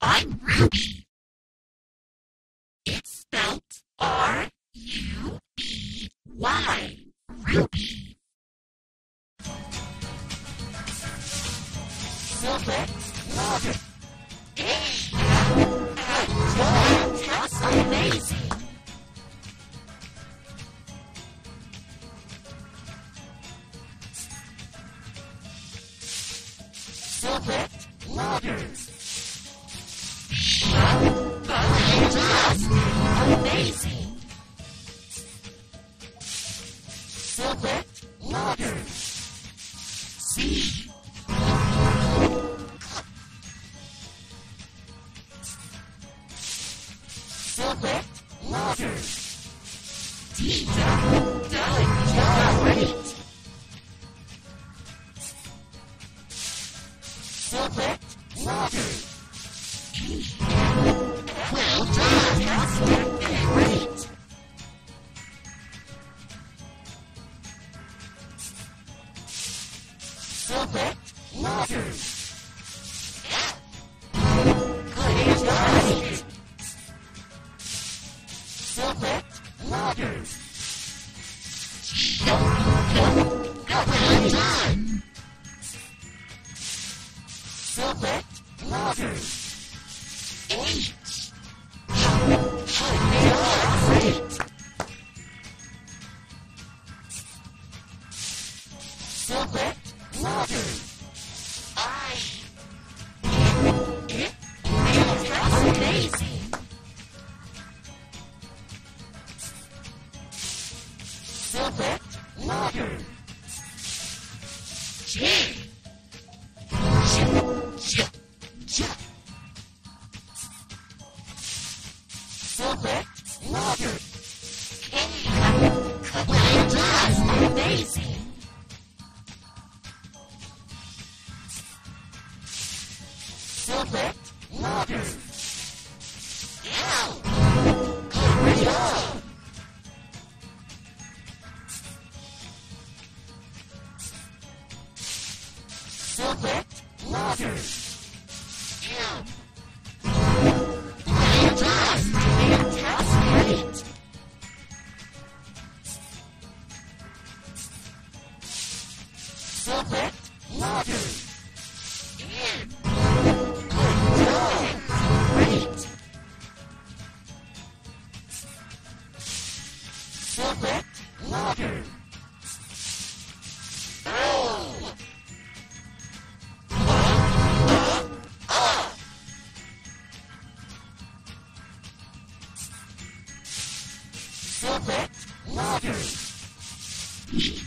I'm Ruby. It's spelled R U B Y. Ruby. Select water. Hey! That's amazing! Select loggers. Amazing! Nine. crazy. Select Logger. Ow! Hurry up! Select Logger. Ow! Fantastic! Fantastic! Yeah.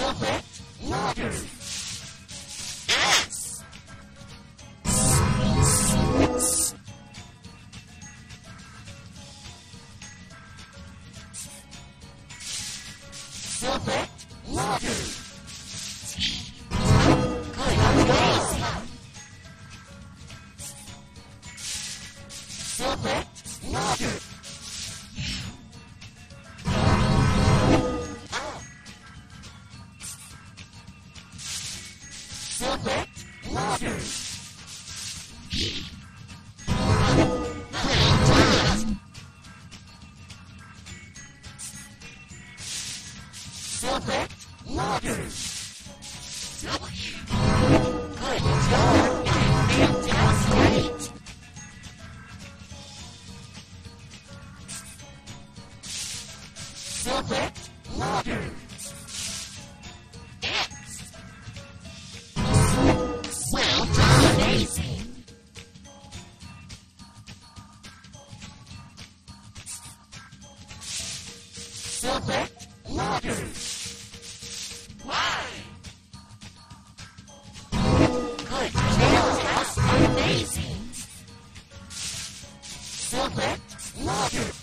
Silhouette Loggers. Rockets. Chocolate? Love it!